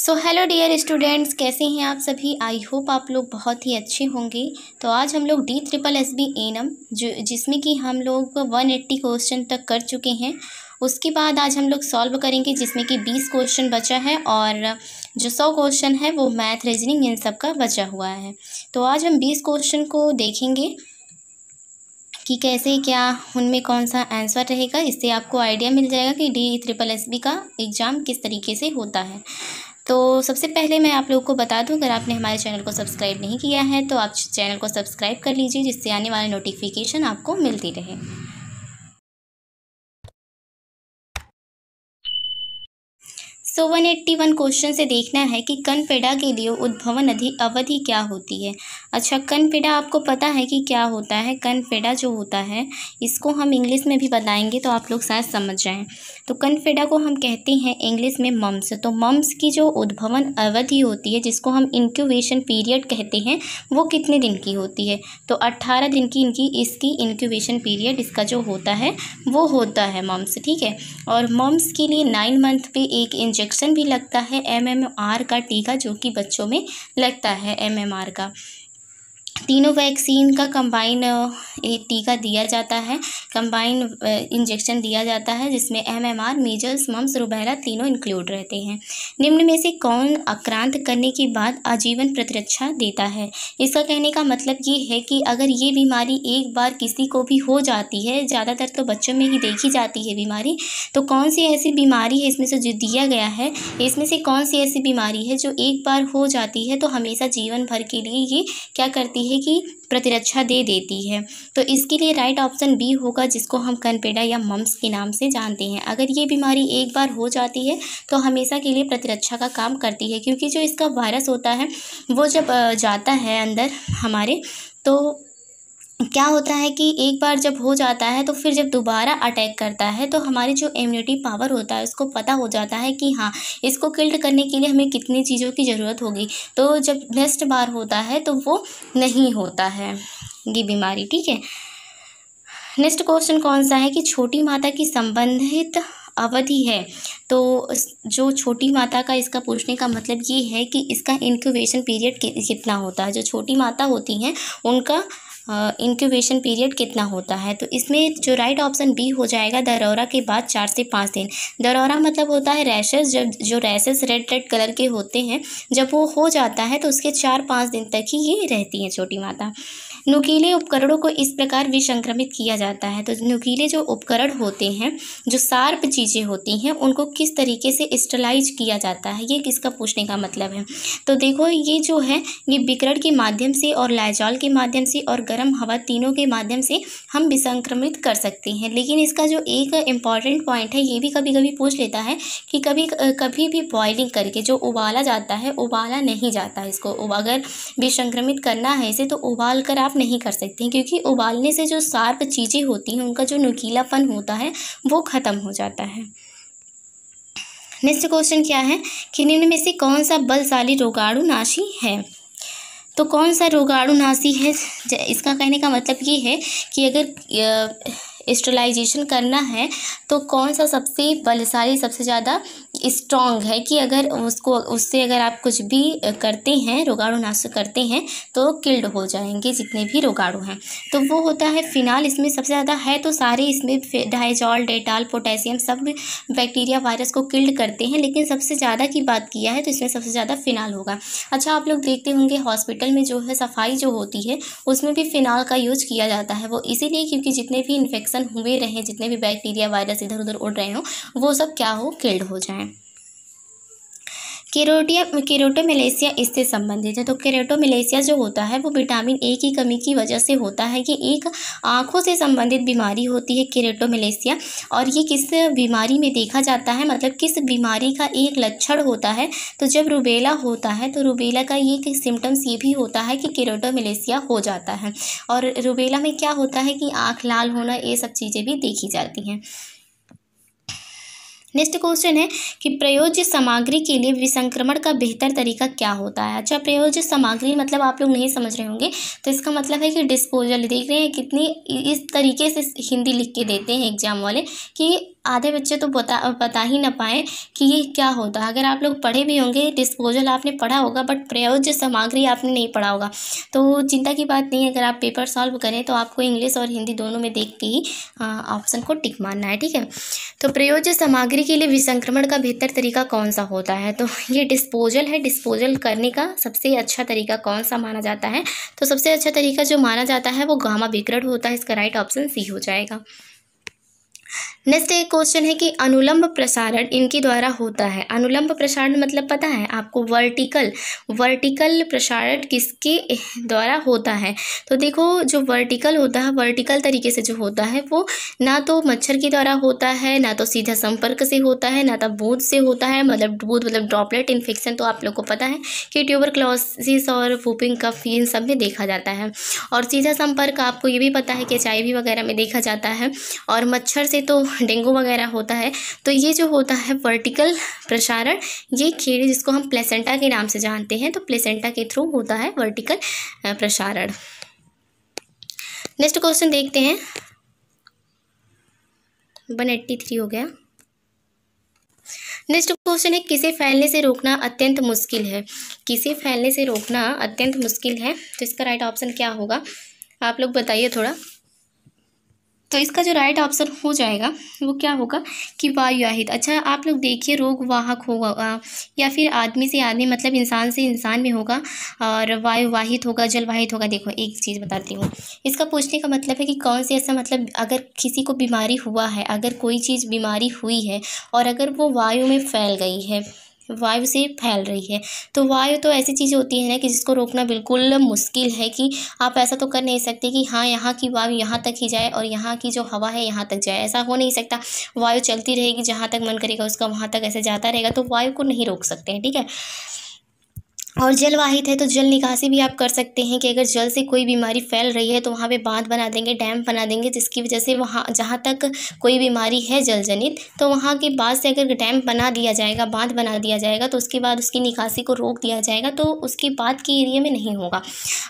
So hello dear students कैसे हैं आप सभी? आई होप आप लोग बहुत ही अच्छे होंगे। तो आज हम लोग डी ट्रिपल एस बी एनम जो, जिसमें कि हम लोग वन एट्टी क्वेश्चन तक कर चुके हैं। उसके बाद आज हम लोग सॉल्व करेंगे, जिसमें कि बीस क्वेश्चन बचा है और जो सौ क्वेश्चन है, वो मैथ रीजनिंग इन सब का बचा हुआ है। तो आज हम बीस क्वेश्चन को देखेंगे कि कैसे, क्या, उनमें कौन सा आंसर रहेगा। इससे आपको आइडिया मिल जाएगा कि डी ट्रिपल एस बी का एग्ज़ाम किस तरीके से होता है। तो सबसे पहले मैं आप लोगों को बता दूँ, अगर आपने हमारे चैनल को सब्सक्राइब नहीं किया है तो आप चैनल को सब्सक्राइब कर लीजिए, जिससे आने वाले नोटिफिकेशन आपको मिलती रहे। एट्टी वन क्वेश्चन से देखना है कि कनपेडा के लिए उद्भवन अवधि क्या होती है। अच्छा कनपेडा आपको पता है कि क्या होता है। कनपेडा जो होता है, इसको हम इंग्लिश में भी बताएँगे तो आप लोग शायद समझ जाएँ। तो कनपेडा को हम कहते हैं इंग्लिश में मम्स तो मम्स की जो उद्भवन अवधि होती है, जिसको हम इंक्यूबेशन पीरियड कहते हैं, वो कितने दिन की होती है? तो अट्ठारह दिन की इनकी, इसकी इंक्यूबेशन पीरियड इसका जो होता है, वो होता है मम्स ठीक है? और मम्स के लिए नाइन मंथ पे एक इंजेक्शन इंजेक्शन भी लगता है एमएमआर का टीका जो कि बच्चों में लगता है एमएमआर का। तीनों वैक्सीन का कंबाइन टीका दिया जाता है। कंबाइन इंजेक्शन दिया जाता है, जिसमें एमएमआर मीजल्स मम्स रुबैला तीनों इंक्लूड रहते हैं। निम्न में से कौन आक्रांत करने के बाद आजीवन प्रतिरक्षा देता है? इसका कहने का मतलब ये है कि अगर ये बीमारी एक बार किसी को भी हो जाती है, ज़्यादातर तो बच्चों में ही देखी जाती है बीमारी तो कौन सी ऐसी बीमारी है इसमें से जो दिया गया है? इसमें से कौन सी ऐसी बीमारी है जो एक बार हो जाती है तो हमेशा जीवन भर के लिए ये क्या करती है? कि प्रतिरक्षा दे देती है। तो इसके लिए राइट ऑप्शन बी होगा, जिसको हम कनपेडा या मम्स के नाम से जानते हैं। अगर ये बीमारी एक बार हो जाती है तो हमेशा के लिए प्रतिरक्षा का काम करती है, क्योंकि जो इसका वायरस होता है, वो जब जाता है अंदर हमारे तो क्या होता है कि एक बार जब हो जाता है तो फिर जब दोबारा अटैक करता है तो हमारी जो इम्यूनिटी पावर होता है, उसको पता हो जाता है कि हाँ इसको किल्ड करने के लिए हमें कितनी चीज़ों की ज़रूरत होगी। तो जब नेक्स्ट बार होता है तो वो नहीं होता है। ये बीमारी, ठीक है? नेक्स्ट क्वेश्चन कौन सा है कि छोटी माता की संबंधित अवधि है? तो जो छोटी माता का इसका पूछने का मतलब ये है कि इसका इंक्यूबेशन पीरियड कितना होता है? जो छोटी माता होती हैं, उनका इंक्यूबेशन पीरियड कितना होता है? तो इसमें जो राइट ऑप्शन बी हो जाएगा, दरौरा के बाद चार से पाँच दिन। दरौरा मतलब होता है रैशेस जब जो रैशेस रेड रेड कलर के होते हैं, जब वो हो जाता है तो उसके चार पाँच दिन तक ही ये रहती हैं छोटी माता। नुकीले उपकरणों को इस प्रकार विसंक्रमित किया जाता है। तो नुकीले जो उपकरण होते हैं, जो सार्प चीज़ें होती हैं, उनको किस तरीके से स्टलाइज किया जाता है, ये किसका पूछने का मतलब है? तो देखो, ये जो है, ये विकरण के माध्यम से और लाइजॉल के माध्यम से और गर्म हवा तीनों के माध्यम से हम विसंक्रमित कर सकते हैं। लेकिन इसका जो एक इंपॉर्टेंट पॉइंट है, ये भी कभी कभी पूछ लेता है कि कभी कभी भी बॉयलिंग करके जो उबाला जाता है, उबाला नहीं जाता इसको। अगर विसंक्रमित करना है इसे तो उबाल कर आप नहीं कर सकते क्योंकि उबालने से जो सार्प चीज़ें होती हैं, उनका जो नुकीलापन होता है, वो ख़त्म हो जाता है। नेक्स्ट क्वेश्चन क्या है? कि निम्न में से कौन सा बलशाली रोगाणुनाशी है? तो कौन सा रोगाणुनाशी है? इसका कहने का मतलब ये है कि अगर स्टरलाइजेशन करना है तो कौन सा सबसे बलशाली, सबसे ज़्यादा स्ट्रॉन्ग है कि अगर उसको, उससे अगर आप कुछ भी करते हैं रोगाणु नाश करते हैं तो किल्ड हो जाएँगे जितने भी रोगाणु हैं। तो वो होता है फिनाल इसमें सबसे ज़्यादा है तो सारे इसमें डाइजॉल डेटाल, पोटेशियम सब बैक्टीरिया वायरस को किल्ड करते हैं, लेकिन सबसे ज़्यादा की बात किया है तो इसमें सबसे ज़्यादा फिनाल होगा। अच्छा आप लोग देखते होंगे हॉस्पिटल में जो है सफ़ाई जो होती है, उसमें भी फिनाल का यूज़ किया जाता है वो, इसीलिए क्योंकि जितने भी इन्फेक्शन हुए रहें, जितने भी बैक्टीरिया, वायरस इधर उधर उड़ रहे हों, वो सब क्या हो, किल्ड हो जाएँ। केरोटिया केरोटोमिलेसिया इससे संबंधित है। तो केरोटोमिलेसिया जो होता है, वो विटामिन ए की कमी की वजह से होता है। ये एक आँखों से संबंधित बीमारी होती है, केरोटोमिलेसिया। और ये किस बीमारी में देखा जाता है? मतलब किस बीमारी का एक लक्षण होता है? तो जब रुबेला होता है तो रुबेला का ये सिम्टम्स ये भी होता है कि केरोटोमिलेसिया हो जाता है। और रुबेला में क्या होता है कि आँख लाल होना, ये सब चीज़ें भी देखी जाती हैं। नेक्स्ट क्वेश्चन है कि प्रयोज्य सामग्री के लिए विसंक्रमण का बेहतर तरीका क्या होता है? अच्छा प्रयोज्य सामग्री मतलब आप लोग नहीं समझ रहे होंगे तो इसका मतलब है कि डिस्पोजल देख रहे हैं कितनी इस तरीके से हिंदी लिख के देते हैं एग्ज़ाम वाले कि आधे बच्चे तो बता बता ही ना पाए कि ये क्या होता। है अगर आप लोग पढ़े भी होंगे डिस्पोजल आपने पढ़ा होगा बट प्रयोज्य सामग्री आपने नहीं पढ़ा होगा। तो चिंता की बात नहीं है, अगर आप पेपर सॉल्व करें तो आपको इंग्लिश और हिंदी दोनों में देख के ही ऑप्शन को टिक मारना है, ठीक है? तो प्रयोज्य सामग्री के लिए विसंक्रमण का बेहतर तरीका कौन सा होता है? तो ये डिस्पोजल है। डिस्पोजल करने का सबसे अच्छा तरीका कौन सा माना जाता है? तो सबसे अच्छा तरीका जो माना जाता है वो गामा विकरण होता है। इसका राइट ऑप्शन सी हो जाएगा। नेक्स्ट एक क्वेश्चन है कि अनुलंब प्रसारण इनके द्वारा होता है। अनुलंब प्रसारण मतलब पता है? आपको वर्टिकल वर्टिकल प्रसारण किसके द्वारा होता है? तो देखो, जो वर्टिकल होता है वर्टिकल तरीके से जो होता है, वो ना तो मच्छर के द्वारा होता है, ना तो सीधा संपर्क से होता है, ना तो बूथ से होता है। मतलब बूथ मतलब ड्रॉपलेट इन्फेक्शन तो आप लोग को पता है कि ट्यूबर क्लोसिस और फूपिंग कफ इन सब में देखा जाता है। और सीधा संपर्क आपको ये भी पता है कि एच वगैरह में देखा जाता है। और मच्छर से तो डेंगू वगैरह होता है तो ये जो होता है वर्टिकल प्रसारण, ये कीड़े जिसको हम प्लेसेंटा के नाम से जानते हैं तो प्लेसेंटा के थ्रू होता है वर्टिकल प्रसारण। नेक्स्ट क्वेश्चन देखते हैं। वन एट्टी थ्री हो गया। नेक्स्ट क्वेश्चन है, किसे फैलने से रोकना अत्यंत मुश्किल है? किसे फैलने से रोकना अत्यंत मुश्किल है? तो इसका राइट ऑप्शन क्या होगा? आप लोग बताइए थोड़ा। तो इसका जो राइट ऑप्शन हो जाएगा, वो क्या होगा कि वायुवाहित अच्छा आप लोग देखिए रोग वाहक होगा या फिर आदमी से आदमी मतलब इंसान से इंसान में होगा और वायुवाहित होगा, जलवाहित होगा। देखो, एक चीज़ बताती हूँ। इसका पूछने का मतलब है कि कौन सी ऐसा मतलब अगर किसी को बीमारी हुआ है, अगर कोई चीज़ बीमारी हुई है और अगर वो वायु में फैल गई है वायु से फैल रही है। तो वायु तो ऐसी चीज़ होती है ना कि जिसको रोकना बिल्कुल मुश्किल है कि आप ऐसा तो कर नहीं सकते कि हाँ यहाँ की वायु यहाँ तक ही जाए और यहाँ की जो हवा है यहाँ तक जाए। ऐसा हो नहीं सकता। वायु चलती रहेगी जहाँ तक मन करेगा उसका वहाँ तक ऐसे जाता रहेगा। तो वायु को नहीं रोक सकते हैं, ठीक है? और जल वाहित है तो जल निकासी भी आप कर सकते हैं कि अगर जल से कोई बीमारी फैल रही है तो वहाँ पे बाँध बना देंगे, डैम बना देंगे, जिसकी वजह से वहाँ, जहाँ तक कोई बीमारी है जल जनित तो वहाँ के बाद से अगर डैम बना दिया जाएगा, बाँध बना दिया जाएगा तो उसके बाद उसकी निकासी को रोक दिया जाएगा तो उसके बाद के एरिया में नहीं होगा।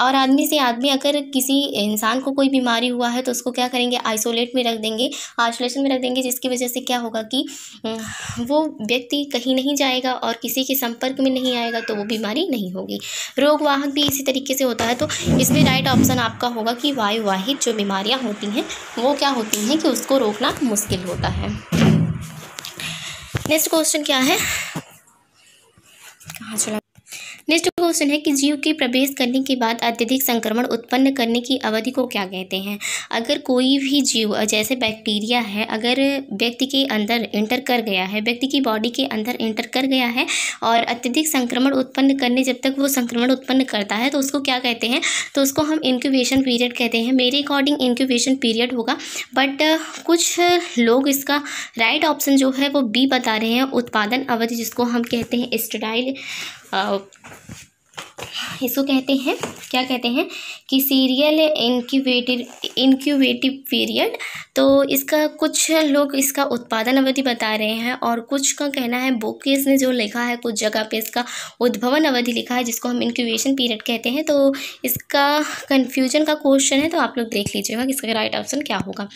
और आदमी से आदमी अगर किसी इंसान को कोई बीमारी हुआ है तो उसको क्या करेंगे, आइसोलेट में रख देंगे, आइसोलेशन में रख देंगे, जिसकी वजह से क्या होगा कि वो व्यक्ति कहीं नहीं जाएगा और किसी के संपर्क में नहीं आएगा तो वो बीमारी नहीं होगी। रोगवाहक भी इसी तरीके से होता है तो इसमें राइट ऑप्शन आपका होगा कि वायुवाहित जो बीमारियाँ होती हैं, वो क्या होती हैं कि उसको रोकना मुश्किल होता है। नेक्स्ट क्वेश्चन क्या है? कहाँ चला नेक्स्ट क्वेश्चन है कि जीव के प्रवेश करने के बाद अत्यधिक संक्रमण उत्पन्न करने की अवधि को क्या कहते हैं? अगर कोई भी जीव, जैसे बैक्टीरिया है, अगर व्यक्ति के अंदर इंटर कर गया है, व्यक्ति की बॉडी के अंदर इंटर कर गया है और अत्यधिक संक्रमण उत्पन्न करने, जब तक वो संक्रमण उत्पन्न करता है तो उसको क्या कहते हैं? तो उसको हम इंक्यूबेशन पीरियड कहते हैं। मेरे अकॉर्डिंग इंक्यूबेशन पीरियड होगा बट कुछ लोग इसका राइट ऑप्शन जो है, वो बी बता रहे हैं, उत्पादन अवधि, जिसको हम कहते हैं स्टडाइल इसको कहते हैं, क्या कहते हैं कि सीरियल इनक्यूबेटिव इनक्यूबेटिव पीरियड तो इसका कुछ लोग इसका उत्पादन अवधि बता रहे हैं और कुछ का कहना है बुकेस ने जो लिखा है, कुछ जगह पे इसका उद्भवन अवधि लिखा है, जिसको हम इनक्यूबेशन पीरियड कहते हैं तो इसका कन्फ्यूज़न का क्वेश्चन है तो आप लोग देख लीजिएगा कि इसका राइट ऑप्शन क्या होगा।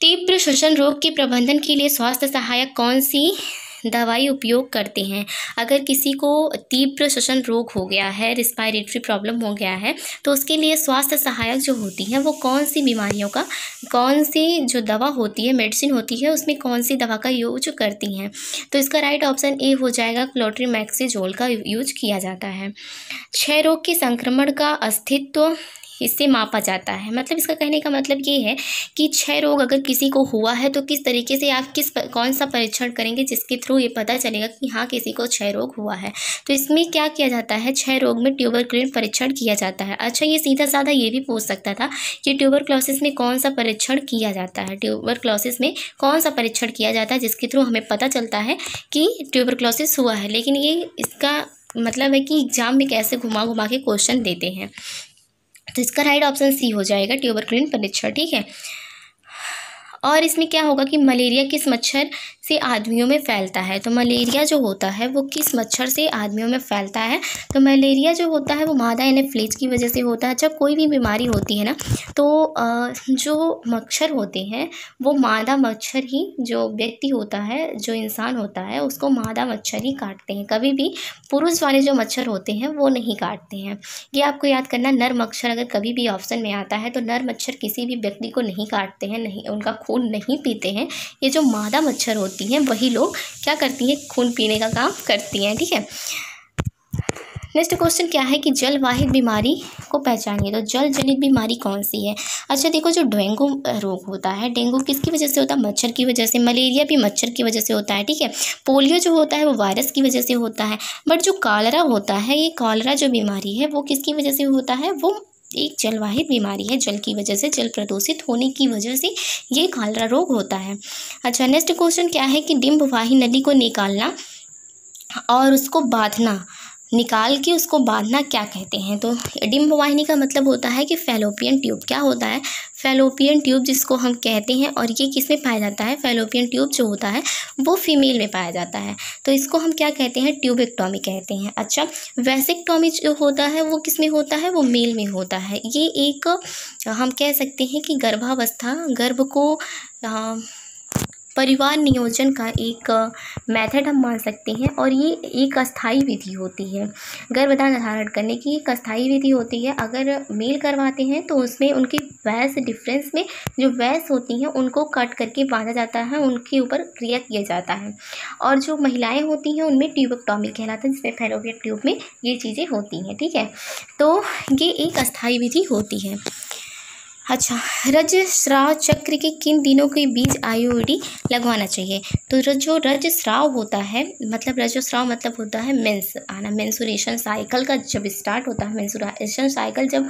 तीव्र श्वसन रोग के प्रबंधन के लिए स्वास्थ्य सहायक कौन सी दवाई उपयोग करते हैं। अगर किसी को तीव्र श्वसन रोग हो गया है रिस्पायरेटरी प्रॉब्लम हो गया है तो उसके लिए स्वास्थ्य सहायक जो होती हैं, वो कौन सी बीमारियों का कौन सी जो दवा होती है मेडिसिन होती है, उसमें कौन सी दवा का यूज़ करती हैं। तो इसका राइट ऑप्शन ए हो जाएगा क्लोट्री मैक्सीजोल का यूज़ किया जाता है। क्षय रोग के संक्रमण का अस्तित्व इससे मापा जाता है। मतलब इसका कहने का मतलब ये है कि क्षय रोग अगर किसी को हुआ है तो किस तरीके से आप किस कौन सा परीक्षण करेंगे जिसके थ्रू ये पता चलेगा कि हाँ किसी को क्षय रोग हुआ है। तो इसमें क्या किया जाता है? क्षय रोग में ट्यूबर क्लीन परीक्षण किया जाता है। अच्छा ये सीधा साधा ये भी पूछ सकता था कि ट्यूबर क्लोसिस में कौन सा परीक्षण किया जाता है? ट्यूबर क्लोसिस में कौन सा परीक्षण किया जाता है जिसके थ्रू हमें पता चलता है कि ट्यूबर क्लोसिस हुआ है। लेकिन ये इसका मतलब है कि एग्ज़ाम में कैसे घुमा घुमा के क्वेश्चन देते हैं। तो इसका राइट ऑप्शन सी हो जाएगा ट्यूबरक्लिन परीक्षण ठीक है? और इसमें क्या होगा कि मलेरिया किस मच्छर से आदमियों में फैलता है। तो मलेरिया जो होता है, वो किस मच्छर से आदमियों में फैलता है? तो मलेरिया जो होता है, वो मादा एनेफ्लीज की वजह से होता है। जब कोई भी बीमारी होती है ना तो जो मच्छर होते हैं, वो मादा मच्छर ही जो व्यक्ति होता है, जो इंसान होता है, उसको मादा मच्छर ही काटते हैं। कभी भी पुरुष वाले जो मच्छर होते हैं, वो नहीं काटते हैं। ये आपको याद करना, नर मच्छर अगर कभी भी ऑप्शन में आता है तो नर मच्छर किसी भी व्यक्ति को नहीं काटते हैं, नहीं, उनका खून नहीं पीते हैं। ये जो मादा मच्छर होती हैं, वही लोग क्या करती हैं, खून पीने का काम करती हैं, ठीक है? नेक्स्ट क्वेश्चन क्या है कि जलवाहित बीमारी को पहचानिए? तो जल जनित बीमारी कौन सी है? अच्छा देखो जो डेंगू रोग होता है, डेंगू किसकी वजह से होता है? मच्छर की वजह से, मलेरिया भी मच्छर की वजह से होता है, ठीक है? पोलियो जो होता है, वो वायरस की वजह से होता है, बट जो कॉलरा होता है, ये कॉलरा जो बीमारी है, वो किसकी वजह से होता है? वो एक जलवाहित बीमारी है, जल की वजह से, जल प्रदूषित होने की वजह से ये कालरा रोग होता है। अच्छा नेक्स्ट क्वेश्चन क्या है कि डिम्बवाही नदी को निकालना और उसको बांधना? निकाल के उसको बांधना क्या कहते हैं? तो डिम्ब वाहिनी का मतलब होता है कि फेलोपियन ट्यूब। क्या होता है? फेलोपियन ट्यूब जिसको हम कहते हैं और ये किसमें पाया जाता है? फेलोपियन ट्यूब जो होता है, वो फीमेल में पाया जाता है। तो इसको हम क्या कहते हैं? ट्यूबेक्टॉमी कहते हैं। अच्छा वैसेक्टॉमी जो होता है, वो किसमें होता है? वो मेल में होता है। ये एक, हम कह सकते हैं कि गर्भावस्था, गर्भ को परिवार नियोजन का एक मेथड हम मान सकते हैं और ये एक अस्थाई विधि होती है। गर्भधान धारण करने की एक अस्थाई विधि होती है। अगर मेल करवाते हैं तो उसमें उनके वैस डिफरेंस में जो वैस होती हैं उनको कट करके बांधा जाता है, उनके ऊपर क्रिया किया जाता है। और जो महिलाएँ होती हैं उनमें ट्यूबोक्टॉमी कहलाता है, जिसमें फेलोपियन ट्यूब में ये चीज़ें होती हैं, ठीक है? तो ये एक अस्थाई विधि होती है। अच्छा रजस्राव चक्र के किन दिनों के बीच आयुर्वेदी लगवाना चाहिए? तो जो रजस्राव होता है मतलब रजस्राव मतलब होता है मेंस, आना मेंसुरेशन साइकिल का जब स्टार्ट होता है, मेंसुरेशन साइकिल जब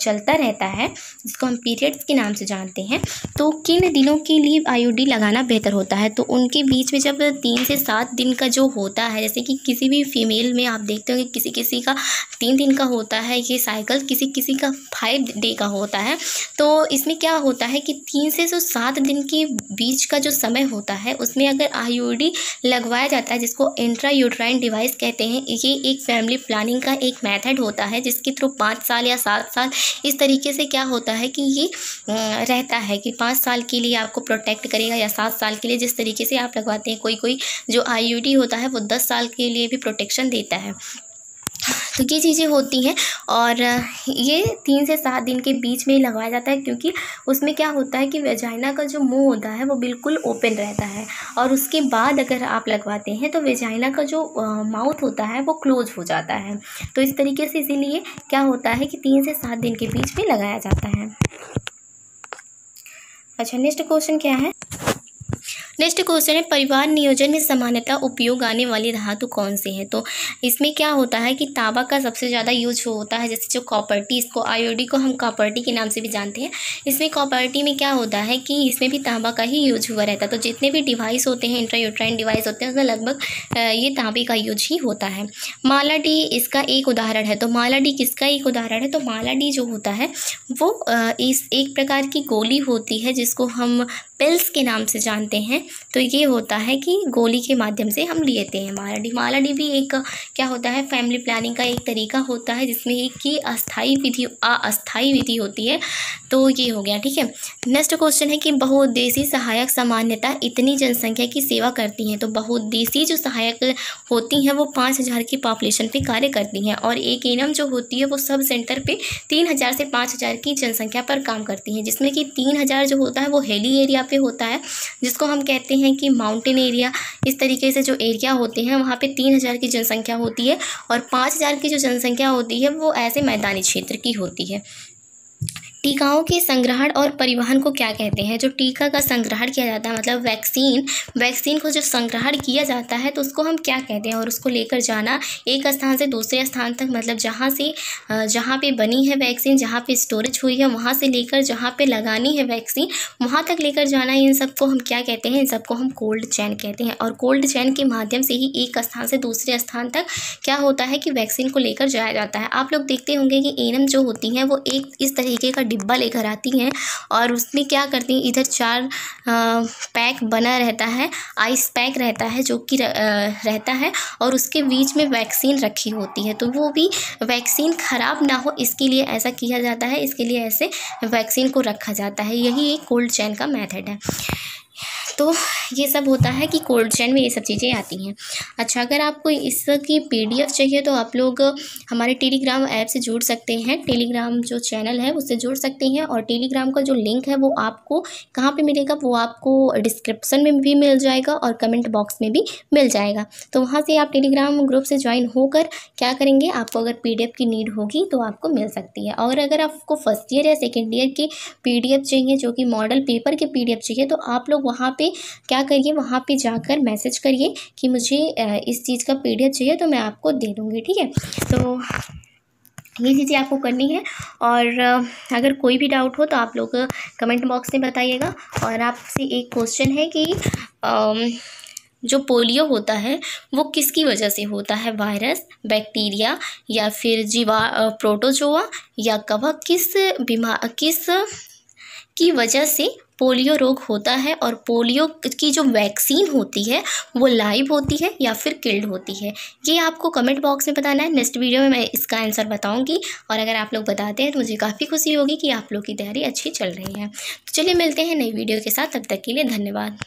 चलता रहता है, जिसको हम पीरियड्स के नाम से जानते हैं तो किन दिनों के लिए आयुर्वेदी लगाना बेहतर होता है? तो उनके बीच में जब तीन से सात दिन का जो होता है, जैसे कि किसी भी फीमेल में आप देखते हो कि किसी किसी का तीन दिन का होता है, ये साइकिल किसी किसी का फाइव डे का होता है तो इसमें क्या होता है कि तीन से जो सात दिन के बीच का जो समय होता है, उसमें अगर आईयूडी लगवाया जाता है, जिसको इंट्रा यूट्राइन डिवाइस कहते हैं, ये एक फैमिली प्लानिंग का एक मेथड होता है, जिसके थ्रू पाँच साल या सात साल, इस तरीके से क्या होता है कि ये रहता है कि पाँच साल के लिए आपको प्रोटेक्ट करेगा या सात साल के लिए जिस तरीके से आप लगवाते हैं कोई कोई जो आईयूडी होता है, वो दस साल के लिए भी प्रोटेक्शन देता है। तो ये चीज़ें होती हैं और ये तीन से सात दिन के बीच में ही लगवाया जाता है क्योंकि उसमें क्या होता है कि वेजाइना का जो मुँह होता है वो बिल्कुल ओपन रहता है और उसके बाद अगर आप लगवाते हैं तो वेजाइना का जो माउथ होता है वो क्लोज हो जाता है। तो इस तरीके से इसीलिए क्या होता है कि तीन से सात दिन के बीच में लगाया जाता है। अच्छा नेक्स्ट क्वेश्चन क्या है? नेक्स्ट क्वेश्चन है, परिवार नियोजन में सामान्यतः उपयोग आने वाली धातु कौन सी है? तो इसमें क्या होता है कि तांबा का सबसे ज़्यादा यूज़ होता है, जैसे जो कॉपर्टी, इसको आयोडी को हम कॉपर्टी के नाम से भी जानते हैं। इसमें कॉपर्टी में क्या होता है कि इसमें भी तांबा का ही यूज़ हुआ रहता है। तो जितने भी डिवाइस होते हैं, इंट्रायूट्राइन डिवाइस होते हैं उसमें लगभग ये तांबे का यूज़ ही होता है। माला डी इसका एक उदाहरण है। तो माला डी किसका एक उदाहरण है? तो माला डी जो होता है, वो इस एक प्रकार की गोली होती है, जिसको हम पिल्स के नाम से जानते हैं तो ये होता है कि गोली के माध्यम से हम लेते हैं मालाडी मालाडी भी एक क्या होता है फैमिली प्लानिंग का एक तरीका होता है, जिसमें एक की अस्थाई विधि अस्थाई विधि होती है तो ये हो गया, ठीक है। नेक्स्ट क्वेश्चन है कि बहुउद्देशीय सहायक सामान्यता, इतनी जनसंख्या की सेवा करती हैं तो बहुउद्देशीय जो सहायक होती हैं, वो पाँच हज़ार की पॉपुलेशन पे कार्य करती हैं और एक एनम जो होती है, वो सब सेंटर पे तीन हज़ार से पाँच हज़ार की जनसंख्या पर काम करती हैं, जिसमें कि तीन हज़ार जो होता है, वो हेली एरिया पे होता है, जिसको हम कहते हैं कि माउंटेन एरिया इस तरीके से जो एरिया होते हैं, वहाँ पे तीन हज़ार की जनसंख्या होती है और पाँच हज़ार की जो जनसंख्या होती है, वो ऐसे मैदानी क्षेत्र की होती है। टीकाओं के संग्रहण और परिवहन को क्या कहते हैं? जो टीका का संग्रहण किया जाता है मतलब वैक्सीन वैक्सीन को जो संग्रहण किया जाता है तो उसको हम क्या कहते हैं? और उसको लेकर जाना एक स्थान से दूसरे स्थान तक मतलब जहाँ से जहाँ पे बनी है वैक्सीन, जहाँ पे स्टोरेज हुई है, वहाँ से लेकर जहाँ पे लगानी है वैक्सीन, वहाँ तक लेकर जाना इन सबको हम क्या कहते हैं? इन सबको हम कोल्ड चैन कहते हैं। और कोल्ड चैन के माध्यम से ही एक स्थान से दूसरे स्थान तक क्या होता है कि वैक्सीन को लेकर जाया जाता है। आप लोग देखते होंगे कि एनम जो होती हैं, वो एक इस तरीके का डिब्बा लेकर आती हैं और उसमें क्या करती हैं, इधर चार पैक बना रहता है, आइस पैक रहता है जो कि रहता है और उसके बीच में वैक्सीन रखी होती है। तो वो भी वैक्सीन ख़राब ना हो, इसके लिए ऐसा किया जाता है, इसके लिए ऐसे वैक्सीन को रखा जाता है। यही एक कोल्ड चैन का मैथड है। तो ये सब होता है कि कोल्ड चैन में ये सब चीज़ें आती हैं। अच्छा अगर आपको इसकी पीडीएफ चाहिए तो आप लोग हमारे टेलीग्राम ऐप से जुड़ सकते हैं। टेलीग्राम जो चैनल है उससे जुड़ सकते हैं और टेलीग्राम का जो लिंक है वो आपको कहाँ पे मिलेगा वो आपको डिस्क्रिप्सन में भी मिल जाएगा और कमेंट बॉक्स में भी मिल जाएगा। तो वहाँ से आप टेलीग्राम ग्रुप से ज्वाइन होकर क्या करेंगे? आपको अगर पीडीएफ की नीड होगी तो आपको मिल सकती है। और अगर आपको फ़र्स्ट ईयर या सेकेंड ईयर की पी चाहिए, जो कि मॉडल पेपर के पीडीएफ चाहिए तो आप लोग वहाँ क्या करिए, वहाँ पे जाकर मैसेज करिए कि मुझे इस चीज़ का पी चाहिए तो मैं आपको दे दूँगी, ठीक है? तो ये चीज़ें आपको करनी है और अगर कोई भी डाउट हो तो आप लोग कमेंट बॉक्स में बताइएगा और आपसे एक क्वेश्चन है कि जो पोलियो होता है वो किसकी वजह से होता है? वायरस, बैक्टीरिया या फिर जीवा प्रोटोजोआ या कवक? किस बीमार किस की वजह से पोलियो रोग होता है और पोलियो की जो वैक्सीन होती है, वो लाइव होती है या फिर किल्ड होती है। ये आपको कमेंट बॉक्स में बताना है। नेक्स्ट वीडियो में मैं इसका आंसर बताऊँगी। और अगर आप लोग बताते हैं तो मुझे काफ़ी खुशी होगी कि आप लोग की तैयारी अच्छी चल रही है। तो चलिए मिलते हैं नई वीडियो के साथ। तब तक के लिए धन्यवाद।